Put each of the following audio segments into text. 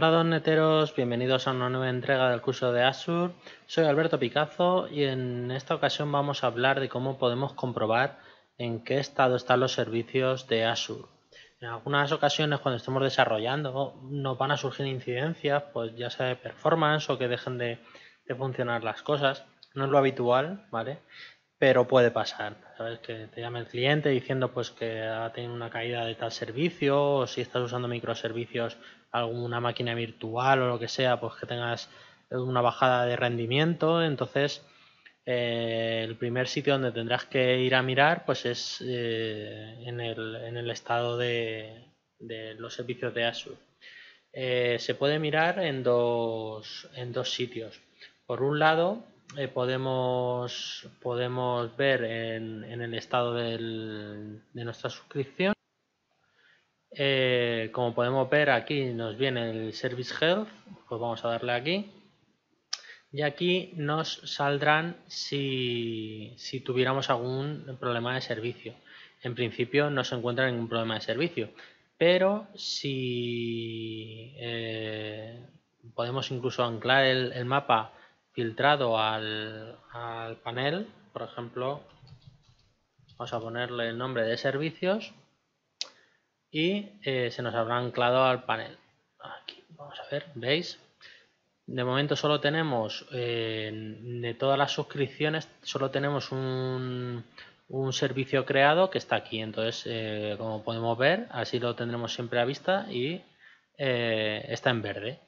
Hola doneteros, bienvenidos a una nueva entrega del curso de Azure. Soy Alberto Picazo y en esta ocasión vamos a hablar de cómo podemos comprobar en qué estado están los servicios de Azure. En algunas ocasiones cuando estemos desarrollando nos van a surgir incidencias, pues ya sea de performance o que dejen de, de funcionar las cosas. No es lo habitual, ¿vale? Pero puede pasar. ¿Sabes? Que te llame el cliente diciendo pues que ha tenido una caída de tal servicio o si estás usando microservicios, alguna máquina virtual o lo que sea, pues que tengas una bajada de rendimiento. Entonces, eh, el primer sitio donde tendrás que ir a mirar pues es eh, en, el, en, el, estado de, de, los servicios de Azure. Eh, se puede mirar en dos, en dos sitios. Por un lado, eh, podemos, podemos ver en, el estado de nuestra suscripción. Eh, como podemos ver aquí nos viene el Service Health, pues vamos a darle aquí. Y aquí nos saldrán si, si tuviéramos algún problema de servicio. En principio no se encuentra ningún problema de servicio, pero si eh, podemos incluso anclar el mapa filtrado al, panel, por ejemplo, vamos a ponerle el nombre de servicios y eh, se nos habrá anclado al panel. Aquí, vamos a ver, ¿veis? De momento solo tenemos, eh, de todas las suscripciones, solo tenemos un, un, servicio creado que está aquí. Entonces, eh, como podemos ver, así lo tendremos siempre a vista y está en verde.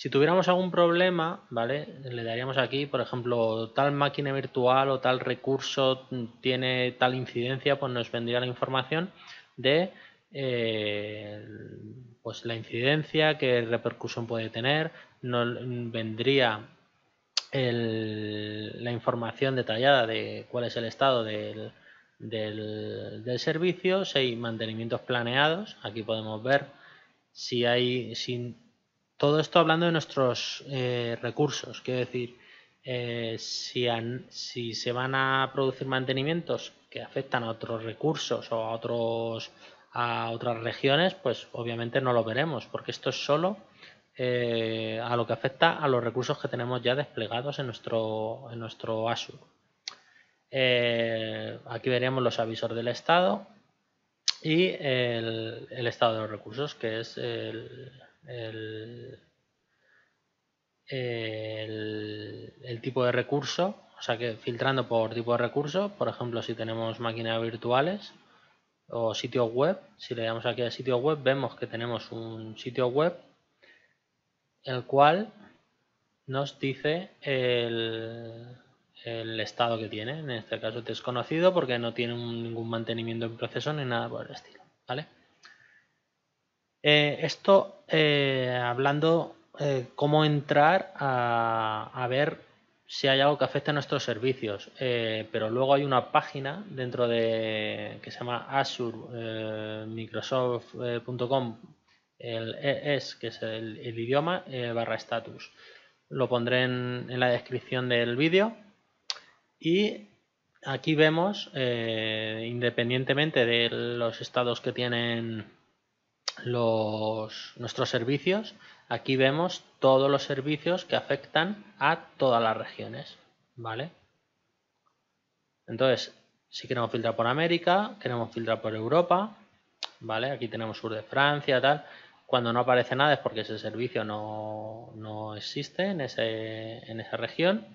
Si tuviéramos algún problema, ¿vale? Le daríamos aquí, por ejemplo, tal máquina virtual o tal recurso tiene tal incidencia, pues nos vendría la información de eh, pues la incidencia, qué repercusión puede tener, nos vendría la información detallada de cuál es el estado del, del, del servicio, si hay mantenimientos planeados, aquí podemos ver si hay, si todo esto hablando de nuestros eh, recursos, quiero decir, eh, si, si, se van a producir mantenimientos que afectan a otros recursos o a, otros, a otras regiones, pues obviamente no lo veremos, porque esto es solo eh, a lo que afecta a los recursos que tenemos ya desplegados en nuestro, en nuestro aquí veríamos los avisos del estado y el, el estado de los recursos, que es el, el, tipo de recurso, o sea que filtrando por tipo de recurso, por ejemplo, si tenemos máquinas virtuales o sitios web, si le damos aquí a sitio web, vemos que tenemos un sitio web el cual nos dice el, estado que tiene, en este caso desconocido porque no tiene ningún mantenimiento en proceso ni nada por el estilo, ¿vale? Eh, esto eh, hablando eh, cómo entrar a, ver si hay algo que afecte a nuestros servicios, eh, pero luego hay una página dentro de que se llama Azure Microsoft.com el ES, que es el, el idioma, barra status. Lo pondré en, en la descripción del vídeo y aquí vemos, independientemente de los estados que tienen los, nuestros servicios, aquí vemos todos los servicios que afectan a todas las regiones, ¿vale? Entonces, si queremos filtrar por América, queremos filtrar por Europa, ¿vale? Aquí tenemos sur de Francia, tal. Cuando no aparece nada es porque ese servicio no, no existe en, ese, en esa región.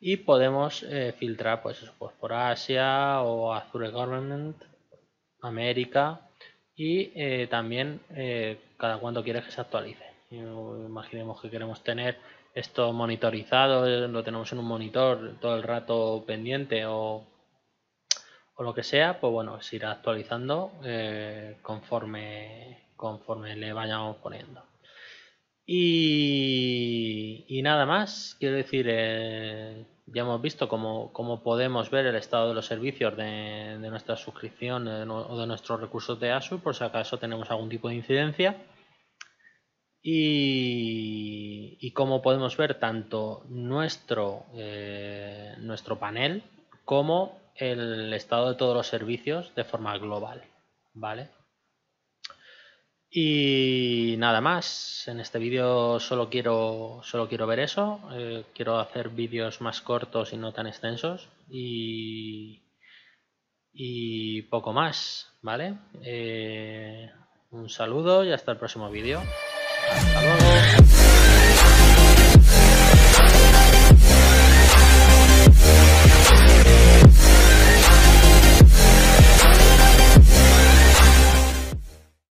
Y podemos eh, filtrar pues, pues por Asia o Azure Government, América, y eh, también eh, cada cuánto quieres que se actualice. Imaginemos que queremos tener esto monitorizado, eh, lo tenemos en un monitor todo el rato pendiente o, o lo que sea, pues bueno, se irá actualizando eh, conforme, conforme le vayamos poniendo. Y, nada más, quiero decir, eh, ya hemos visto cómo, cómo, podemos ver el estado de los servicios de, de nuestra suscripción o de nuestros recursos de Azure, por si acaso tenemos algún tipo de incidencia. Y, y cómo podemos ver tanto nuestro, eh, nuestro panel como el estado de todos los servicios de forma global. ¿Vale? Y nada más, en este vídeo solo quiero, solo quiero ver eso, eh, quiero hacer vídeos más cortos y no tan extensos y, poco más, ¿vale? Eh, un saludo y hasta el próximo vídeo. Hasta luego.